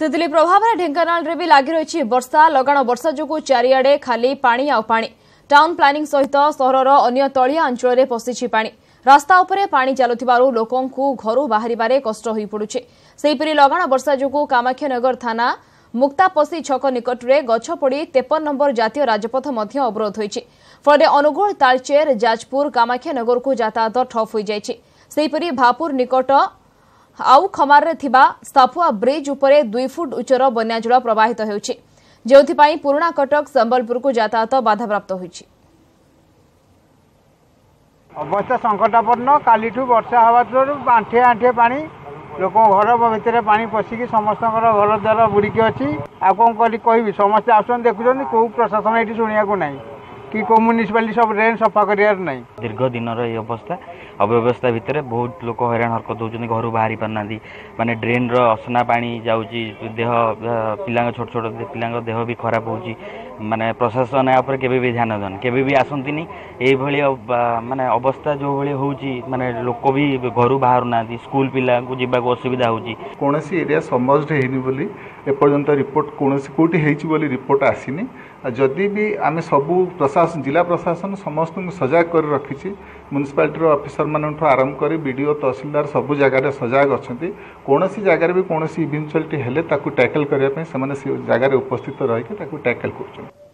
ତିତଲି ପ୍ରଭାବରେ ଢେଙ୍କାନାଳରେ ବି ଲାଗି ରହିଛି ବର୍ଷା ଲଗାଣ ବର୍ଷା ଯୋଗୁଁ ଚାରିଆଡେ ଖାଲି ପାଣି ଆଉ ପାଣି। ଟାଉନ୍ ପ୍ଲାନିଂ ସହିତ ସହରର ଅନ୍ୟ ତଳିଆ ଅଞ୍ଚଳରେ ପଶିଛି ପାଣି। ରାସ୍ତା ଉପରେ ପାଣି ଚାଲୁଥିବାରୁ ଲୋକଙ୍କୁ ଘରୁ ବାହାରିବାରେ କଷ୍ଟ ହୋଇପଡୁଛି। ସେହିପରି ଲଗାଣ ବର୍ଷା ଯୋଗୁଁ କାମାକ୍ଷାନଗର ଥାନା ମୁକ୍ତାପସି ଛକ ନିକଟରେ ଗଛ ପଡ଼ି ତେପନ ନମ୍ବର ଜାତୀୟ ରାଜପଥ ମଧ୍ୟ ଅବରୋଧ ହୋଇଛି। ଫଳରେ ଅନୁଗୁଳ ତାଳଚେର ଯାଜପୁର କାମାକ୍ଷାନଗରକୁ ଯାତାୟାତ ଠପ୍ ହୋଇଯାଇଛି। ସେହିପରି ଭାପୁର ନିକଟ ଆଉ ଖମାରରେ ଥିବା ସାଫୁଆ ବ୍ରିଜ୍ ଉପରେ ଦୁଇ ଫୁଟ ଉଚ୍ଚର ବନ୍ୟାଜଳ ପ୍ରବାହିତ ହେଉଛି ଯେଉଁଥିପାଇଁ ପୁରୁଣା କଟକ ସମ୍ବଲପୁରକୁ ଯାତାୟାତ ବାଧାପ୍ରାପ୍ତ ହୋଇଛି। ଅବସ୍ଥା ସଙ୍କଟାପନ୍ନ କାଲିଠୁ ବର୍ଷା ହେବା ଥିବାରୁ ଆଣ୍ଠିଏ ଆଣ୍ଠିଏ ପାଣି ଲୋକଙ୍କ ଘର ଭିତରେ ପାଣି ପଶିକି ସମସ୍ତଙ୍କର ଘର ଦ୍ୱାର ବୁଡ଼ିକି ଅଛି। ଆଉ କ'ଣ କହିବି? ସମସ୍ତେ ଆସୁଛନ୍ତି ଦେଖୁଛନ୍ତି କେଉଁ ପ୍ରଶାସନ ଏଇଠି ଶୁଣିବାକୁ ନାହିଁ। কি কমিউনিসিপালিটি সব ড্রেন সফা করিবার নাই দীর্ঘ দিনর এই অবস্থা অব্যবস্থা ভিতরে বহুত লোক হইরাণ হরকত হচ্ছেন ঘর বাহারি পারু না মানে ড্রেন্র অসনা পা যাচ্ছি দেহ পিলা ছোট ছোট পিলা দেহ বি খারাপ হচ্ছে মানে প্রশাসন ଏହା ଉପରେ କେବେ ବି ଧ୍ୟାନ ଦେଉନି କେବେ ବି ଆସନ୍ତିନି ଏଇଭଳି ମାନେ ଅବସ୍ଥା ଯେଉଁଭଳି ହେଉଛି ମାନେ ଲୋକ ବି ଘରୁ ବାହାରୁନାହାନ୍ତି ସ୍କୁଲ ପିଲାଙ୍କୁ ଯିବାକୁ ଅସୁବିଧା ହେଉଛି କୌଣସି ଏରିଆ ସମଜଡ୍ ହେଇନି ବୋଲି ଏପର୍ଯ୍ୟନ୍ତ ରିପୋର୍ଟ କୌଣସି କେଉଁଠି ହେଇଛି ବୋଲି ରିପୋର୍ଟ ଆସିନି ଯଦି ବି ଆମେ ସବୁ ପ୍ରଶାସନ ଜିଲ୍ଲା ପ୍ରଶାସନ ସମସ୍ତଙ୍କୁ ସଜାଗ କରି ରଖିଛି। ମ୍ୟୁନିସିପାଲିଟିର ଅଫିସରମାନଙ୍କଠୁ ଆରମ୍ଭ କରି ବି ଡ଼ି ଓ ତହସିଲଦାର ସବୁ ଜାଗାରେ ସଜାଗ ଅଛନ୍ତି। କୌଣସି ଜାଗାରେ ବି କୌଣସି ଇଭେନ୍ଚୁଆଲିଟି ହେଲେ ତାକୁ ଟ୍ୟାକଲ୍ କରିବା ପାଇଁ ସେମାନେ ସେ ଜାଗାରେ ଉପସ୍ଥିତ ରହିକି ତାକୁ ଟ୍ୟାକଲ୍ କରୁଛନ୍ତି।